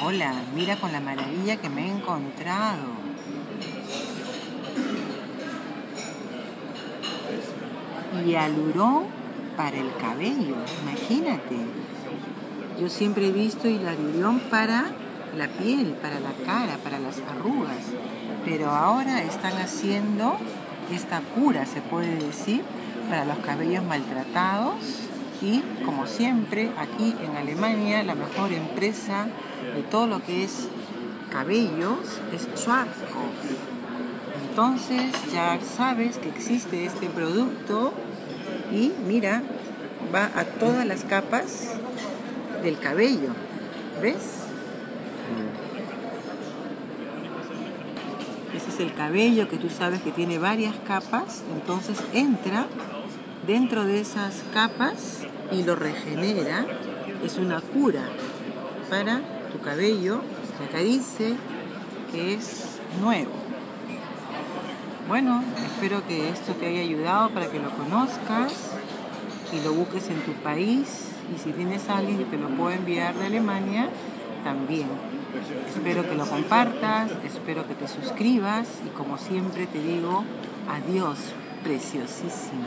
Hola, mira con la maravilla que me he encontrado. Hialurón para el cabello, imagínate. Yo siempre he visto hialurón para la piel, para la cara, para las arrugas. Pero ahora están haciendo esta cura, se puede decir, para los cabellos maltratados y como siempre aquí en Alemania la mejor empresa de todo lo que es cabellos es Schwarzkopf. Entonces ya sabes que existe este producto y mira, va a todas las capas del cabello. ¿Ves? Ese es el cabello que tú sabes que tiene varias capas, entonces entra dentro de esas capas y lo regenera. Es una cura para tu cabello. Acá dice que es nuevo. Bueno, espero que esto te haya ayudado para que lo conozcas y lo busques en tu país. Y si tienes a alguien que te lo pueda enviar de Alemania, también. Espero que lo compartas, espero que te suscribas y como siempre te digo, adiós, preciosísimo.